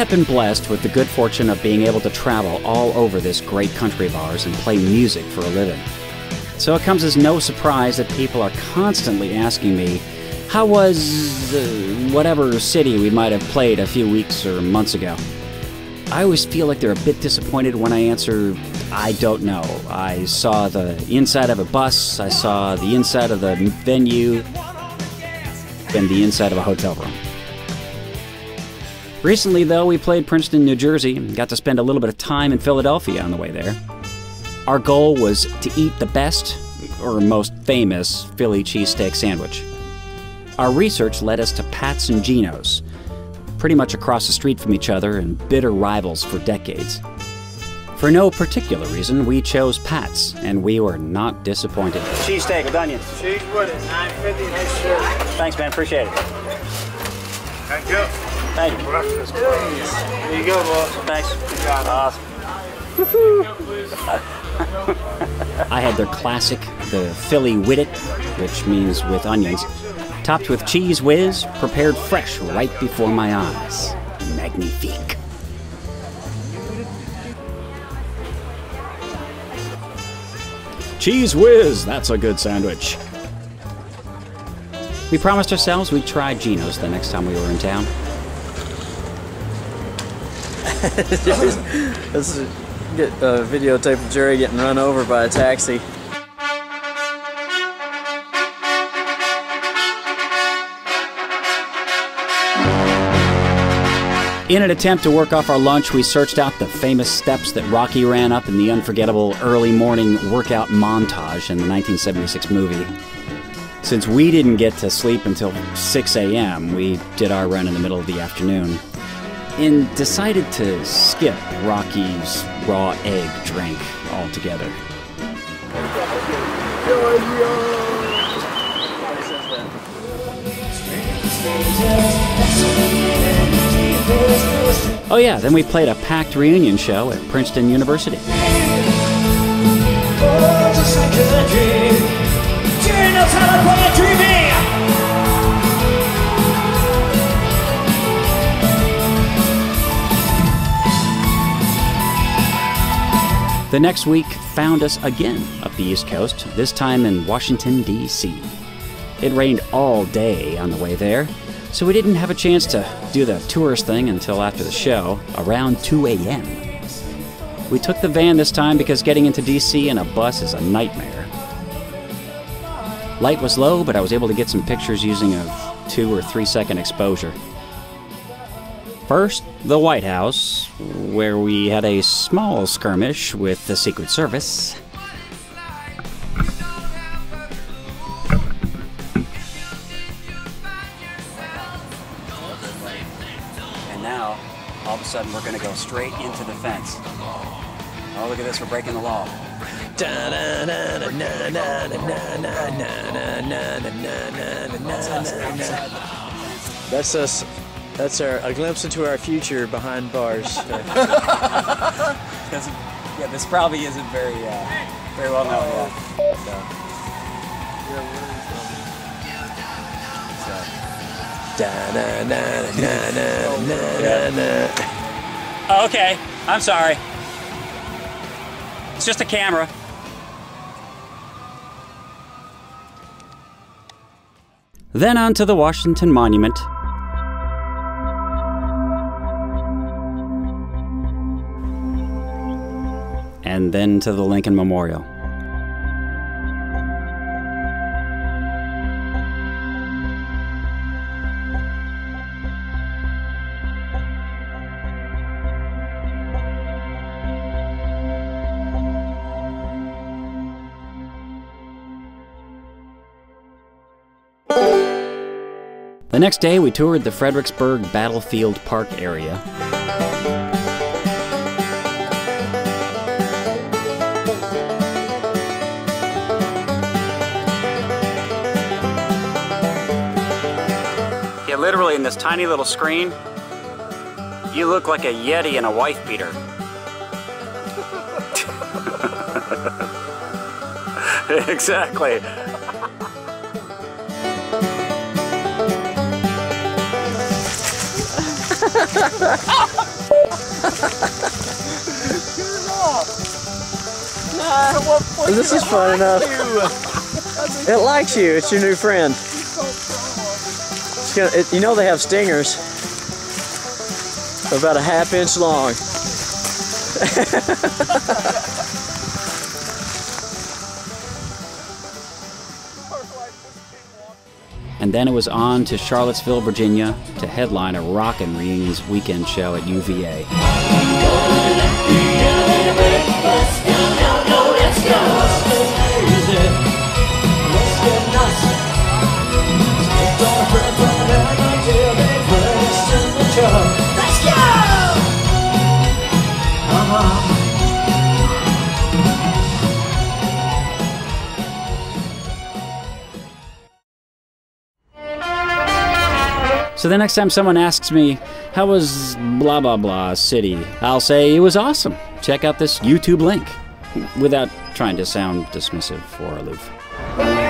have been blessed with the good fortune of being able to travel all over this great country of ours and play music for a living. So it comes as no surprise that people are constantly asking me, how was uh, whatever city we might have played a few weeks or months ago? I always feel like they're a bit disappointed when I answer, I don't know. I saw the inside of a bus, I saw the inside of the venue, and the inside of a hotel room. Recently, though, we played Princeton, New Jersey, and got to spend a little bit of time in Philadelphia on the way there. Our goal was to eat the best, or most famous, Philly cheesesteak sandwich. Our research led us to Pat's and Geno's, pretty much across the street from each other and bitter rivals for decades. For no particular reason, we chose Pat's, and we were not disappointed. Cheesesteak with onions. Cheese with it, 950 nice shirt. Thanks, man. Appreciate it. Thank you. Thank you. Breakfast, please. There you go, boss. Thanks. I had their classic, the Philly Whitted, which means with onions, topped with Cheez Whiz, prepared fresh right before my eyes. Magnifique. Cheez Whiz, that's a good sandwich. We promised ourselves we'd try Geno's the next time we were in town. Is get a videotape of Jerry getting run over by a taxi. In an attempt to work off our lunch, we searched out the famous steps that Rocky ran up in the unforgettable early morning workout montage in the 1976 movie. Since we didn't get to sleep until 6 a.m., we did our run in the middle of the afternoon and decided to skip Rocky's raw egg drink altogether. Oh, yeah, then we played a packed reunion show at Princeton University. The next week found us again up the East Coast, this time in Washington, D.C. It rained all day on the way there, so we didn't have a chance to do the tourist thing until after the show, around 2 a.m. We took the van this time because getting into D.C. in a bus is a nightmare. Light was low, but I was able to get some pictures using a two or three second exposure. First, the White House, where we had a small skirmish with the Secret Service. And now, all of a sudden, we're going to go straight into the fence. Oh, look at this, we're breaking the law. That's us. That's our a glimpse into our future behind bars. Doesn't, yeah, this probably isn't very, uh, very well known yet. So. Okay, I'm sorry. It's just a camera. Then on to the Washington Monument. And then to the Lincoln Memorial. The next day, we toured the Fredericksburg Battlefield Park area. Literally in this tiny little screen, you look like a Yeti and a wife beater. exactly. This is fun enough. It likes you. It's your new friend. It's gonna, it, you know they have stingers. About a half inch long. And then it was on to Charlottesville, Virginia to headline a Rockin' Reunions weekend show at UVA. So the next time someone asks me, how was blah blah blah city, I'll say it was awesome. Check out this YouTube link without trying to sound dismissive or aloof.